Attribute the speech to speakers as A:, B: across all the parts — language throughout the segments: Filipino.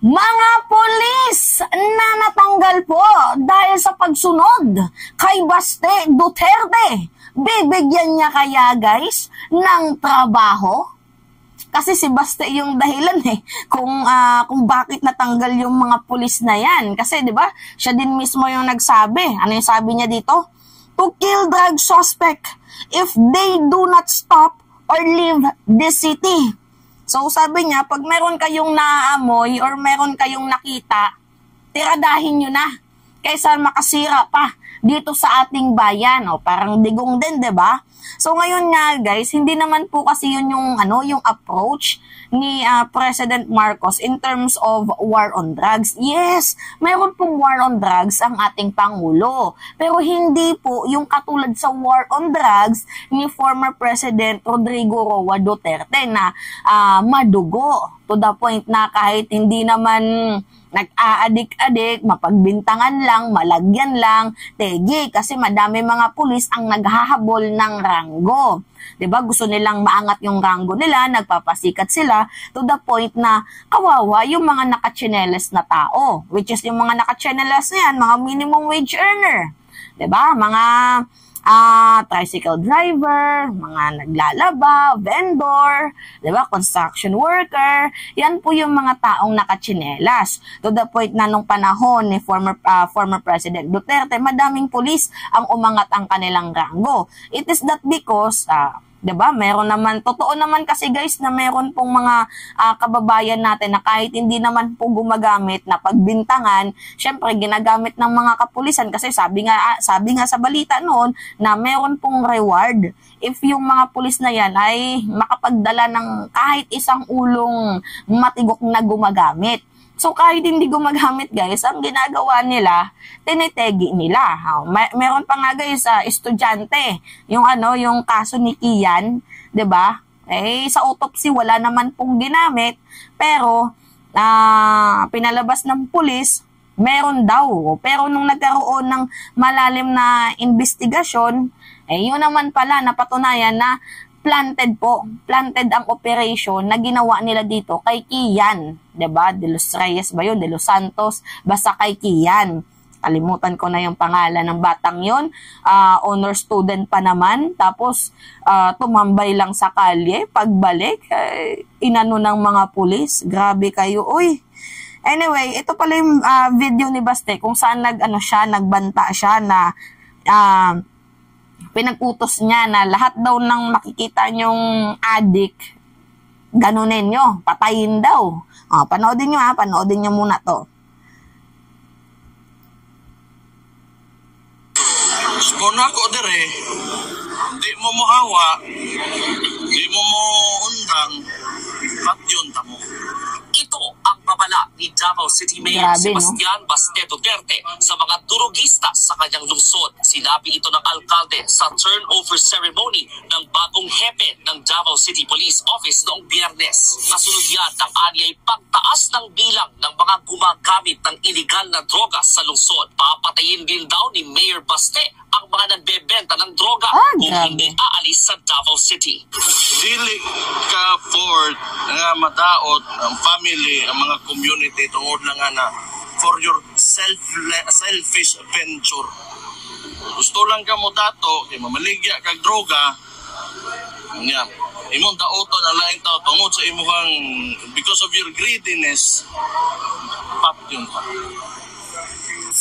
A: Mga polis na natanggal po dahil sa pagsunod kay Baste Duterte. Bibigyan niya kaya guys ng trabaho? Kasi si Baste yung dahilan eh kung uh, kung bakit natanggal yung mga pulis na yan. Kasi 'di ba? Siya din mismo yung nagsabi. Ano yung sabi niya dito? To kill drug suspect if they do not stop or leave the city. So sabi niya, pag meron kayong naaamoy or meron kayong nakita, tiradahin nyo na kaysa makasira pa dito sa ating bayan. O, parang digong din, 'di ba? So ngayon nga guys, hindi naman po kasi yun yung ano, yung approach ni uh, President Marcos in terms of war on drugs. Yes, mayroon pong war on drugs ang ating pangulo. Pero hindi po yung katulad sa war on drugs ni former President Rodrigo Roa Duterte na uh, madugo to the point na kahit hindi naman nag-aadik-adik, mapagbintangan lang, malagyan lang, tegi, kasi madami mga pulis ang naghahabol ng ranggo. ba? Gusto nilang maangat yung ranggo nila, nagpapasikat sila to the point na kawawa yung mga nakachinelas na tao, which is yung mga nakachinelas na yan, mga minimum wage earner. ba? Mga uh, tricycle driver, mga naglalaba, vendor, 'di ba, construction worker, 'yan po yung mga taong nakachinelas. To the point na nung panahon ni former uh, former President Duterte, madaming pulis ang umangat ang kanilang ranggo. It is that because uh, 'di ba? Meron naman totoo naman kasi guys na meron pong mga uh, kababayan natin na kahit hindi naman po gumagamit na pagbintangan, syempre ginagamit ng mga kapulisan kasi sabi nga ah, sabi nga sa balita noon na meron pong reward if yung mga pulis na yan ay makapagdala ng kahit isang ulong matigok na gumagamit. So kahit hindi gumagamit guys, ang ginagawa nila, tinitegi nila. Oh, may, meron pa nga guys, uh, estudyante, yung ano, yung kaso ni Kian, 'di ba? Eh sa autopsy wala naman pong ginamit, pero uh, pinalabas ng pulis, meron daw. Pero nung nagkaroon ng malalim na investigasyon, eh yun naman pala napatunayan na planted po. Planted ang operation na ginawa nila dito kay Kian. ba diba? De Los Reyes ba yun? De Los Santos. Basta kay Kian. Kalimutan ko na yung pangalan ng batang yon uh, honor student pa naman. Tapos, uh, tumambay lang sa kalye. Pagbalik, eh, inano ng mga pulis. Grabe kayo. Uy, Anyway, ito pala yung uh, video ni Baste kung saan nag ano siya, nagbanta siya na uh, pinag-utos niya na lahat daw ng makikita nyong addict, ganunin nyo, patayin daw. O, panoodin nyo ha, panoodin nyo muna to.
B: Kung ako dire, di mo mo hawa, di mo mo undang, kat yun tamo.
C: Babala ni Davao City Mayor Grabe, Sebastian no? Baste Duterte sa mga durugista sa kanyang lungsod. Sinabi ito ng alkalde sa turnover ceremony ng bagong hepe ng Davao City Police Office noong biyernes. Kasunod yan ng anyay pagtaas ng bilang ng mga gumagamit ng iligal na droga sa lungsod. Papatayin din daw ni Mayor Baste ang mga nagbebenta ng droga ah, kung hindi aalis sa Davao City.
B: Dili ka for nga madaot ang family, ang mga community tungod lang na for your self selfish venture. Gusto lang ka mo dato, kay mamaligya kag droga, nya, imong daoton ang lain tao tungod sa imong because of your greediness, pap yun pa.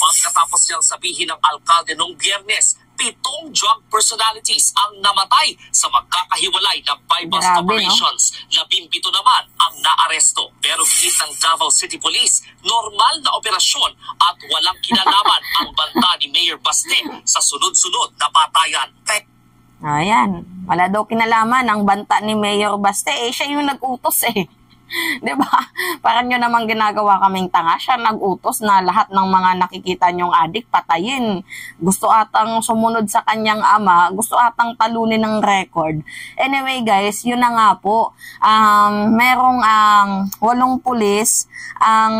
C: Pagkatapos niyang sabihin ng alkalde noong biyernes pitong drug personalities ang namatay sa magkakahiwalay na bypass Grabe, operations. No? Labimpito naman ang naaresto. Pero higit ng Davao City Police, normal na operasyon at walang kinalaman ang banta ni Mayor Baste sa sunod-sunod na patayan.
A: Ayan, wala daw kinalaman ang banta ni Mayor Baste. Eh, siya yung nag-utos eh. 'Di ba? Parang nyo namang ginagawa kaming tanga. Siya nag-utos na lahat ng mga nakikita nyong adik patayin. Gusto atang sumunod sa kanyang ama, gusto atang talunin ng record. Anyway, guys, yun na nga po. Um, merong ang um, walong pulis ang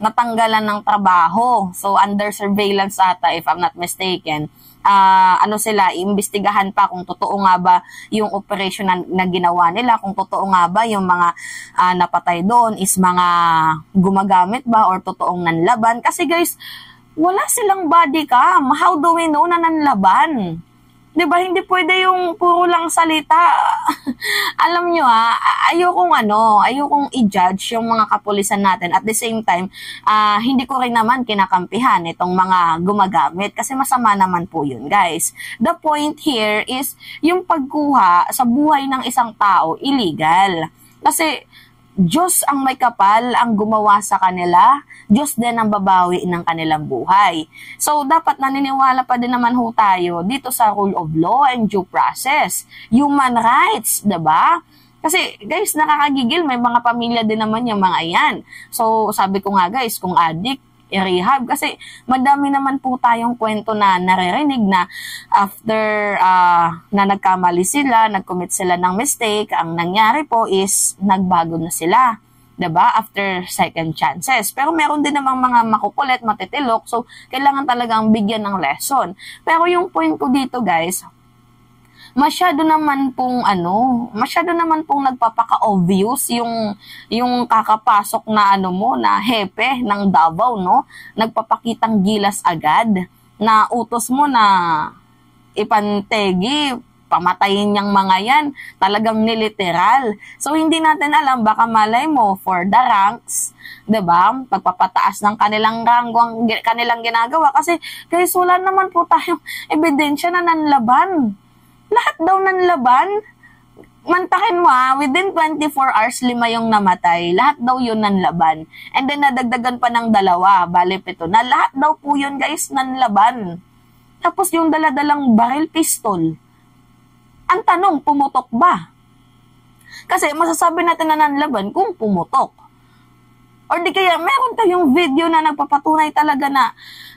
A: natanggalan ng trabaho. So under surveillance ata if I'm not mistaken uh, ano sila, iimbestigahan pa kung totoo nga ba yung operation na, na ginawa nila, kung totoo nga ba yung mga uh, napatay doon is mga gumagamit ba or totoong nanlaban. Kasi guys, wala silang body cam. How do we know na nanlaban? 'Di ba hindi pwede yung puro lang salita. Alam nyo ha, ayokong ano, ayokong i-judge yung mga kapulisan natin. At the same time, uh, hindi ko rin naman kinakampihan itong mga gumagamit kasi masama naman po yun, guys. The point here is yung pagkuha sa buhay ng isang tao illegal. Kasi Diyos ang may kapal ang gumawa sa kanila, Diyos din ang babawi ng kanilang buhay. So, dapat naniniwala pa din naman ho tayo dito sa rule of law and due process. Human rights, ba? Diba? Kasi guys, nakakagigil, may mga pamilya din naman yung mga yan. So, sabi ko nga guys, kung addict, i-rehab. Kasi madami naman po tayong kwento na naririnig na after uh, na nagkamali sila, nag-commit sila ng mistake, ang nangyari po is nagbago na sila. 'di ba? After second chances. Pero meron din namang mga makukulit, matitilok. So, kailangan talagang bigyan ng lesson. Pero yung point ko dito, guys, masyado naman pong ano, masyado naman pong nagpapaka-obvious yung yung kakapasok na ano mo na hepe ng Davao, no? Nagpapakitang gilas agad na utos mo na ipantegi, pamatayin niyang mga yan, talagang niliteral. So, hindi natin alam, baka malay mo, for the ranks, ba? Pagpapataas ng kanilang ranggo ang kanilang ginagawa kasi guys wala naman po tayong ebidensya na nanlaban lahat daw ng laban, mantakin mo ha, within 24 hours, lima yung namatay. Lahat daw yun ng laban. And then nadagdagan pa ng dalawa, bali pito, na lahat daw po yun guys ng laban. Tapos yung daladalang barrel pistol. Ang tanong, pumutok ba? Kasi masasabi natin na nanlaban kung pumutok. Or di kaya meron tayong video na nagpapatunay talaga na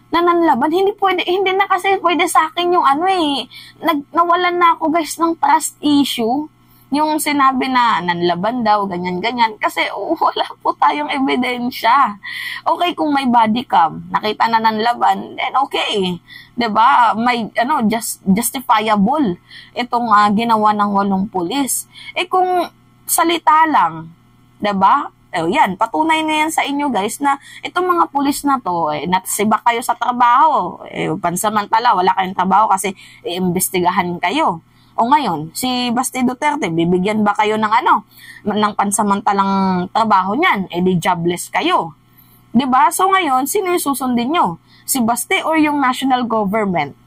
A: na nanlaban. Hindi pwede, hindi na kasi pwede sa akin yung ano eh. Nag, nawalan na ako guys ng trust issue. Yung sinabi na nanlaban daw, ganyan-ganyan. Kasi oh, wala po tayong ebidensya. Okay kung may body cam, nakita na nanlaban, then okay. ba May ano, just, justifiable itong uh, ginawa ng walong pulis. Eh kung salita lang, 'di ba eh, yan, patunay na yan sa inyo guys na itong mga pulis na to, eh, natsiba kayo sa trabaho. Eh, pansamantala, wala kayong trabaho kasi iimbestigahan kayo. O ngayon, si Basti Duterte, bibigyan ba kayo ng ano, ng pansamantalang trabaho niyan? Eh di jobless kayo. 'Di ba? So ngayon, sino yung susundin nyo? Si Basti or yung national government?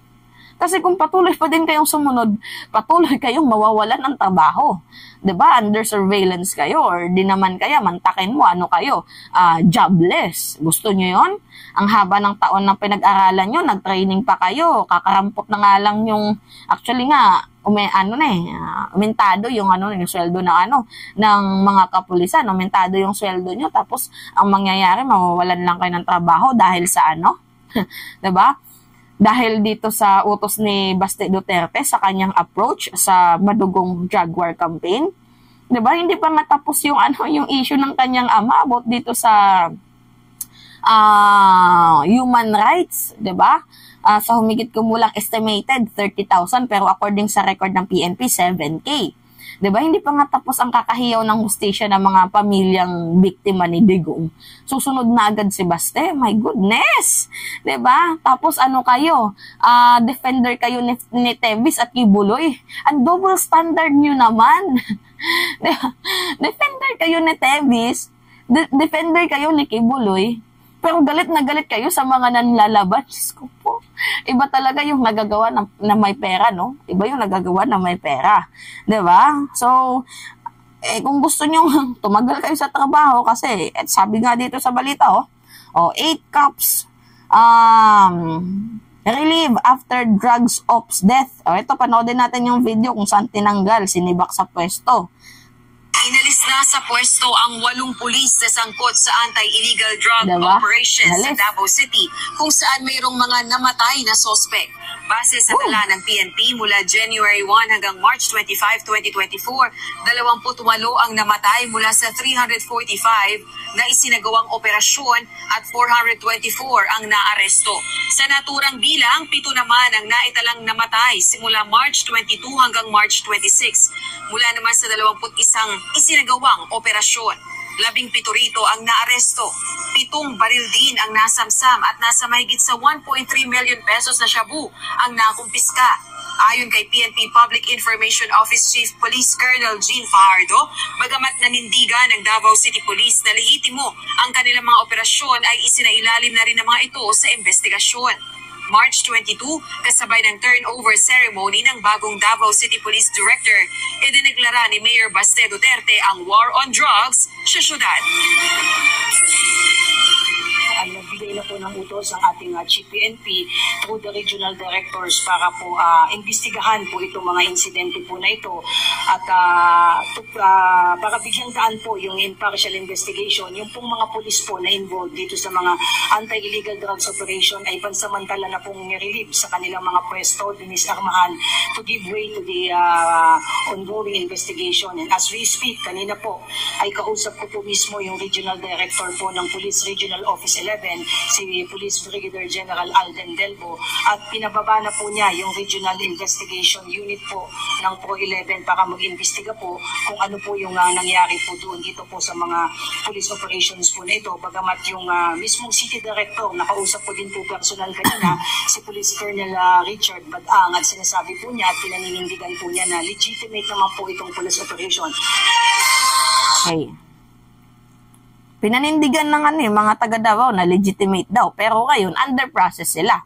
A: Kasi kung patuloy pa din kayong sumunod, patuloy kayong mawawalan ng trabaho. ba? Under surveillance kayo or di naman kaya mantakin mo ano kayo, uh, jobless. Gusto niyo 'yon? Ang haba ng taon ng pinag-aralan niyo, nag-training pa kayo, kakarampot na nga lang yung actually nga ume ano na eh, uh, yung ano yung sweldo ng ano ng mga kapulisan, umentado yung sweldo niyo tapos ang mangyayari mawawalan lang kayo ng trabaho dahil sa ano? 'Di ba? Dahil dito sa utos ni Baste Duterte sa kanyang approach sa madugong drug war campaign. 'Di ba? Hindi pa matapos yung ano yung issue ng kanyang ama about dito sa uh, human rights, 'di ba? Uh, sa humigit kumulang estimated 30,000 pero according sa record ng PNP 7K. 'Di ba? Hindi pa nga tapos ang kakahiyaw ng hustisya ng mga pamilyang biktima ni Digong. Susunod na agad si Baste. My goodness. 'Di ba? Tapos ano kayo? Uh, defender kayo ni, ni Tevis at Kibuloy. Ang double standard niyo naman. defender kayo ni Tevis. De- defender kayo ni Kibuloy pero galit na galit kayo sa mga nanlalaban. Diyos ko po. Iba talaga yung nagagawa na, na may pera, no? Iba yung nagagawa na may pera. ba diba? So, eh, kung gusto nyo tumagal kayo sa trabaho kasi, eh, sabi nga dito sa balita, oh, oh 8 cups um, relieve after drugs ops death. Oh, ito, panoodin natin yung video kung saan tinanggal, sinibak sa pwesto.
D: Inalis na sa pwesto ang walong pulis na sangkot sa anti-illegal drug diba? operations Nalis. sa Davao City kung saan mayroong mga namatay na sospek. Base sa tala ng PNP mula January 1 hanggang March 25, 2024, 28 ang namatay mula sa 345 na isinagawang operasyon at 424 ang naaresto. Sa naturang bilang, pito naman ang naitalang namatay simula March 22 hanggang March 26 mula naman sa 21 isinagawang operasyon. Labing pito rito ang naaresto. Pitong baril din ang nasamsam at nasa mahigit sa 1.3 million pesos na shabu ang nakumpiska. Ayon kay PNP Public Information Office Chief Police Colonel Jean Fajardo, bagamat nanindigan ng Davao City Police na lehitimo ang kanilang mga operasyon ay isinailalim na rin ng mga ito sa investigasyon. March 22, kasabay ng turnover ceremony ng bagong Davao City Police Director, idineklara ni Mayor Baste Duterte ang war on drugs sa syudad
E: uh, nagbigay na po ng utos ang ating uh, Chief PNP through the regional directors para po uh, imbestigahan po itong mga insidente po na ito at uh, to, uh, para bigyang daan po yung impartial investigation, yung pong mga polis po na involved dito sa mga anti-illegal drugs operation ay pansamantala na pong relieve sa kanilang mga pwesto, dinisarmahan to give way to the uh, ongoing investigation. And as we speak, kanina po ay kausap ko po mismo yung regional director po ng Police Regional Office 11, si Police Brigadier General Alden Delbo, at pinababa na po niya yung Regional Investigation Unit po ng Pro 11 para mag-imbestiga po kung ano po yung uh, nangyari po doon dito po sa mga police operations po na ito. Bagamat yung uh, mismong City Director, nakausap po din po personal kanina, si Police Colonel uh, Richard Badang at sinasabi po niya at pinaninindigan po niya na legitimate naman po itong police operation.
A: Okay. Pinanindigan ng ano, yung mga taga Davao na legitimate daw. Pero ngayon, under process sila.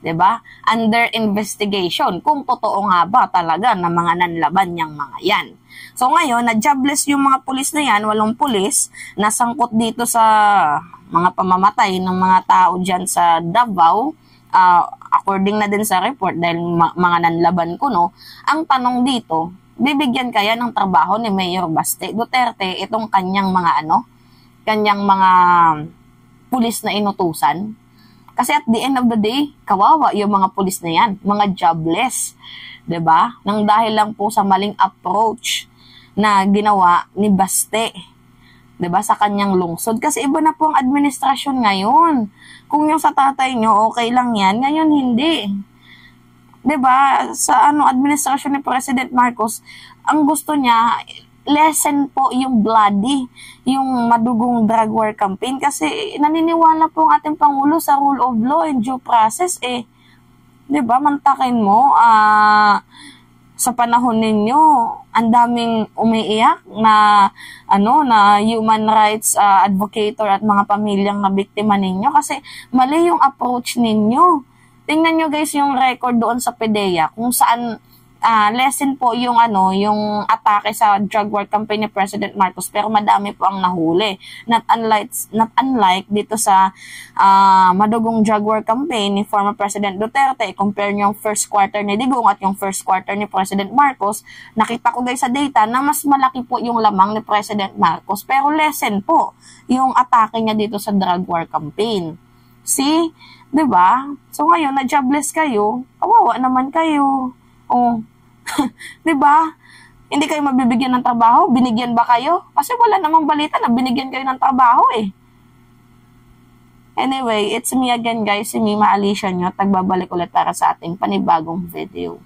A: 'di ba? Under investigation kung totoo nga ba talaga na mga nanlaban niyang mga 'yan. So ngayon, na-jobless yung mga pulis na 'yan, walong pulis na sangkot dito sa mga pamamatay ng mga tao diyan sa Davao. Uh, according na din sa report dahil ma- mga nanlaban ko no, ang tanong dito, bibigyan kaya ng trabaho ni Mayor Baste Duterte itong kanyang mga ano, kanyang mga pulis na inutusan. Kasi at the end of the day, kawawa yung mga pulis na yan, mga jobless. 'di ba? Nang dahil lang po sa maling approach na ginawa ni Baste. 'di ba sa kanyang lungsod kasi iba na po ang administrasyon ngayon. Kung yung sa tatay nyo okay lang 'yan, ngayon hindi. 'Di ba? Sa ano administrasyon ni President Marcos, ang gusto niya lessen po yung bloody, yung madugong drug war campaign kasi naniniwala po ang ating Pangulo sa rule of law and due process eh. 'Di ba? Mantakin mo ah uh, sa panahon ninyo, ang daming umiiyak na ano na human rights uh, advocator at mga pamilyang na biktima ninyo kasi mali yung approach ninyo. Tingnan nyo guys yung record doon sa PDEA kung saan uh, lesson po yung ano, yung atake sa drug war campaign ni President Marcos pero madami po ang nahuli. Not unlike not unlike dito sa uh, madugong drug war campaign ni former President Duterte, compare niyo yung first quarter ni Digong at yung first quarter ni President Marcos, nakita ko guys sa data na mas malaki po yung lamang ni President Marcos pero lesson po yung atake niya dito sa drug war campaign. See? 'Di ba? So ngayon na jobless kayo, kawawa naman kayo. Oh, 'Di ba? Hindi kayo mabibigyan ng trabaho, binigyan ba kayo? Kasi wala namang balita na binigyan kayo ng trabaho eh. Anyway, it's me again guys, si Mima Alicia nyo. Tagbabalik ulit para sa ating panibagong video.